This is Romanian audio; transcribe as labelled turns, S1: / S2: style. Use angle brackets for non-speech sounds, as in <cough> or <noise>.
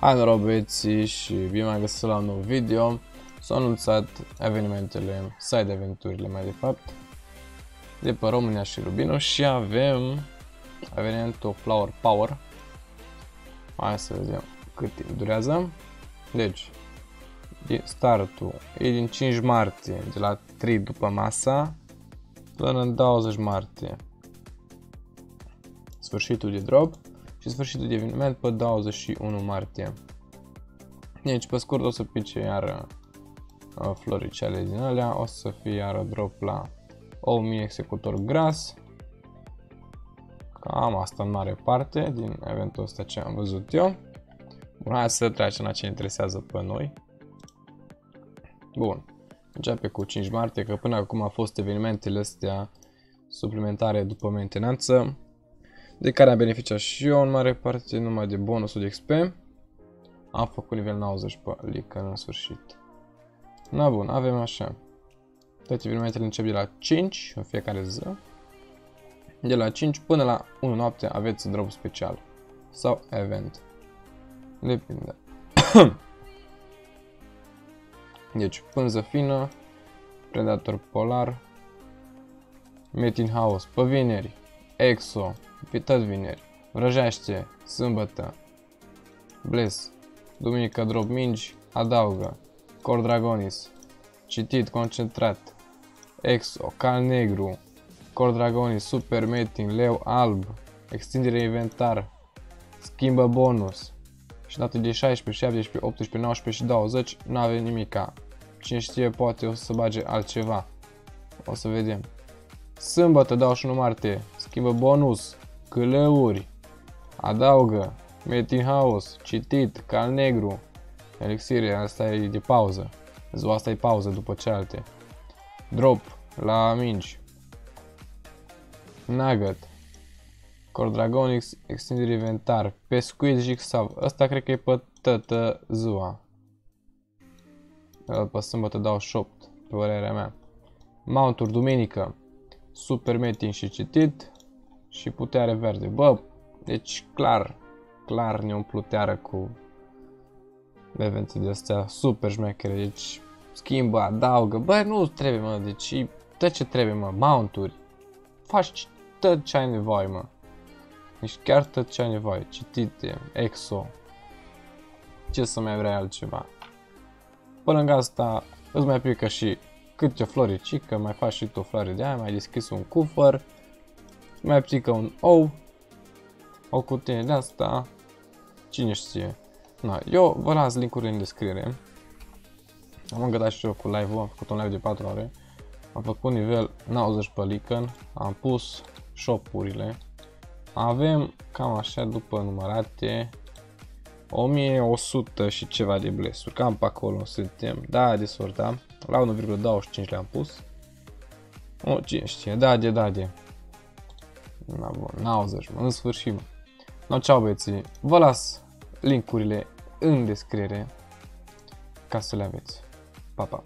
S1: Hai noroc băieții și bine m-am găsit la un nou video. S-au anunțat evenimentele, side eventurile mai de fapt, de pe România și Rubino și avem evenimentul Flower Power. Hai să vedem cât timp durează. Deci, startul e din 5 martie, de la 3 după masa până în 20 martie. Sfârșitul de drop și sfârșitul de eveniment pe 21 martie. Deci, pe scurt, o să pice iar uh, floricele din alea, o să fie iar drop la 1000 executor gras. Cam asta în mare parte din eventul ăsta ce am văzut eu. Bun, hai să trecem la ce interesează pe noi. Bun, începe cu 5 martie, că până acum a fost evenimentele astea suplimentare după mentenanță de care am beneficiat și eu în mare parte numai de bonusul de XP. Am făcut nivel 90 pe Lică în sfârșit. Na bun, avem așa. Toate evenimentele încep de la 5 în fiecare zi. De la 5 până la 1 noapte aveți drop special. Sau event. Depinde. <coughs> deci, pânză fină, predator polar, Metin House, pe vineri, Exo, pe tot vineri, vrăjește, sâmbătă, Bless, duminică drop mingi, adaugă, Core Dragonis, citit, concentrat, Exo, Cal Negru, Core Dragonis, Super Meeting, Leu Alb, extindere inventar, schimbă bonus, și dată de 16, 17, 18, 19 și 20 nu avem nimica. Cine știe poate o să bage altceva. O să vedem. Sâmbătă 21 martie, schimbă bonus, Câleuri. Adaugă. Metin House. Citit. Cal negru. Elixire. Asta e de pauză. Ziua asta e pauză după cealaltă. Drop. La mingi. Nugget. Core Dragonix. Extendere inventar. Pescuit Jigsaw. Asta cred că e pe tătă ziua. Pe sâmbătă dau 8. Pe părerea mea. Mounturi duminică. Super metin și citit și putere verde. Bă, deci clar, clar ne umplut iară cu evente de astea super șmechere, deci schimbă, adaugă, bă, nu trebuie mă, deci tot ce trebuie mă, mounturi, faci tot ce ai nevoie mă, deci chiar tot ce ai nevoie, citite, exo, ce să mai vrei altceva. Pe lângă asta îți mai aplică și câte floricică, mai faci și tu floare de aia, mai deschis un cufăr, mai pică un ou, o cutie de asta, cine știe. Na, eu vă las link-uri în descriere. Am îngătat și eu cu live-ul, am făcut un live de 4 ore. Am făcut nivel 90 pe Lycan, am pus shop-urile. Avem cam așa după numărate 1100 și ceva de blesuri, cam pe acolo suntem. Da, de sorta, la 1,25 le-am pus. O, cine știe, da, de, da, de. Na, bun, n-auzi, mă, în sfârșit, mă. No, ceau băieții, vă las linkurile în descriere ca să le aveți. Pa, pa!